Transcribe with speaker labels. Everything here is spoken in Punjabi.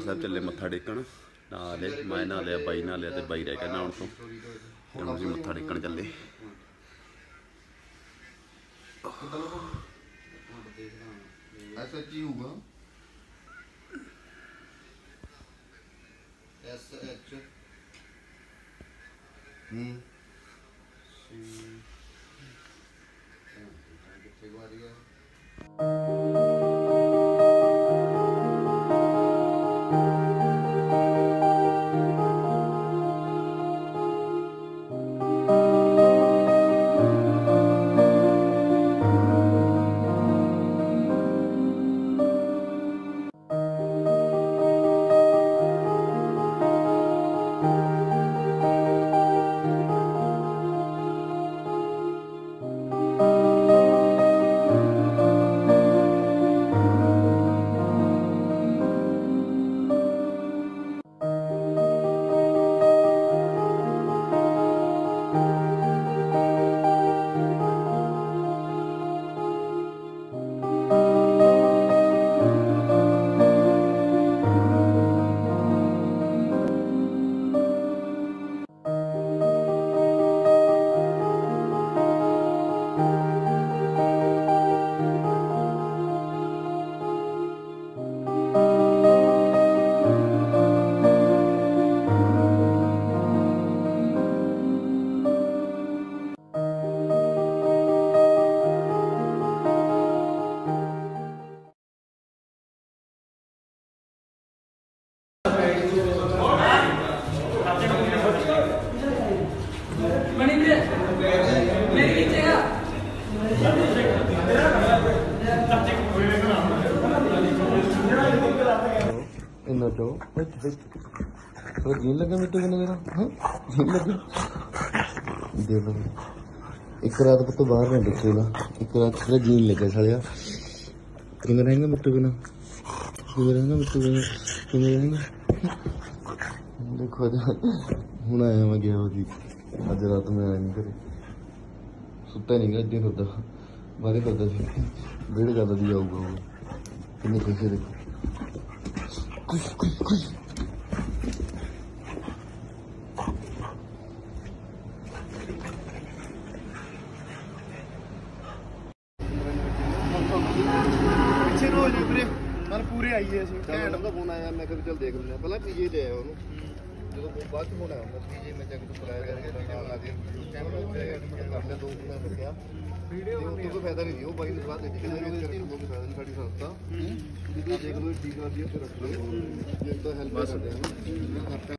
Speaker 1: ਸਾਹਿਬ ਚੱਲੇ, ਮੱਥਾ ਟੇਕਣ। ਨਾਲ ਲਿਆ ਮੈਂ ਨਾਲ ਲਿਆ ਬਾਈ ਨਾਲ ਲਿਆ ਤੇ ਬਾਈ ਰਹਿ ਗਿਆ ਨਾਉਣ ਤੋਂ। ਹੁਣ ਅਸੀਂ ਮੱਥਾ ਟੇਕਣ ਚੱਲੇ।
Speaker 2: ਐਸ ਐਚ ਹੋਊਗਾ।
Speaker 3: S H.
Speaker 2: ਹੂੰ। ਇੰਨਾ ਚੋ ਉਹ ਜੀਨ ਲੱਗਾ ਮਿੱਟੂ ਕਿਨੇ ਮੇਰਾ ਜੀਨ ਲੱਗਾ? ਦੇ ਲੋ ਇੱਕ ਰਾਤ ਪੁੱਤ ਬਾਹਰ ਨਾ ਨਿਕਲੇ ਇੱਕ ਰਾਤ ਤੇਰਾ ਜੀਨ ਲੱਗਾ ਸਾਲਿਆ। ਕਿਵੇਂ ਰਹੇਗਾ ਮਿੱਟੂ ਬਿਨਾ? ਕਿਵੇਂ ਰਹੇਗਾ ਮਿੱਟੂ ਬਿਨਾ? ਕਿਵੇਂ ਰਹੇਗਾ ਦੇਖੋ ਹੁਣ ਆਇਆ ਮੈਂ ਗਿਆ ਉਹਦੀ ਅੱਜ ਰਾਤ ਮੈਂ ਆਇਆ ਨਹੀਂ ਘਰੇ। ਸੁੱਤਾ ਨਹੀਂ ਗਾ ਅੱਜੇ ਫਿਰਦਾ ਬਾਰੇ ਕਰਦਾ ਸੀ। ਡੇਢ ਗੱਲ ਦੀ ਆਊਗਾ ਉਹ। ਕਿੰਨੇ ਪੈਸੇ ਦੇਖੋ ਕੁਝ ਕੁਝ ਕੁਝ
Speaker 4: ਪਿੱਛੇ ਰੋ ਜੀ ਵੀਰੇ, ਮਨ ਪੂਰੇ ਆਈਏ ਅਸੀਂ।
Speaker 2: ਘੈਂਟ ਦਾ ਫੋਨ ਆਇਆ, ਮੈਂ ਕਿਹਾ ਵੀ ਚੱਲ ਦੇਖ ਲੈਂਦੇ ਹਾਂ। ਪਹਿਲਾਂ ਪੀਜੇ ਤੇ ਆਇਆ ਉਹਨੂੰ। ਜਦੋਂ ਉਹ ਬਾਅਦ ਚ ਫੋਨ ਆਇਆ ਹੁੰਦਾ ਪੀਜੇ ਮੈਂ ਚੈੱਕ ਤੋਂ ਕਰਾਇਆ ਕਰਕੇ ਨਾਲ ਲਾ ਕੇ ਕੈਮਰਾ ਉੱਤੇ ਕਰ ਲਿਆ ਦੋ ਮੈਂ ਰੱਖਿਆ। ਵੀਡੀਓ ਉਹ ਤੋਂ ਫਾਇਦਾ ਨਹੀਂ ਸੀ ਉਹ ਬਾਈ ਨੇ ਸਲਾਹ ਦਿੱਤੀ ਕਿ ਨਹੀਂ ਉਹ ਤੇਰੇ ਕੋਲ ਫਾਇਦਾ ਨਹੀਂ ਸਾਡੀ ਸੰਸਥਾ ਵੀ ਤੁਸੀਂ ਦੇਖ ਲਓ ਠੀਕ ਆ ਜੀ ਉੱਥੇ ਰੱਖ ਲਓ। ਜੇ ਤਾਂ ਹੈਲਪ ਕਰਦੇ ਆ ਨਾ।